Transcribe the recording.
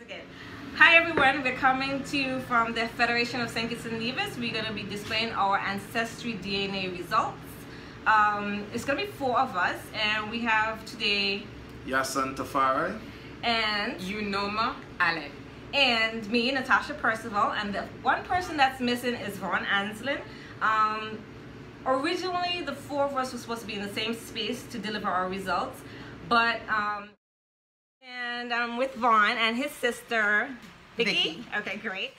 again. Hi everyone, we're coming to you from the Federation of St. Kitts and Nevis. We're going to be displaying our Ancestry DNA results. Um, it's going to be four of us and we have today Yasan Tafari and Unoma Allen. and me, Natasha Percival, and the one person that's missing is Vaughn Anslin. Um, originally, the four of us were supposed to be in the same space to deliver our results, but um, and I'm with Vaughn and his sister Vicky. Vicky. Okay, great.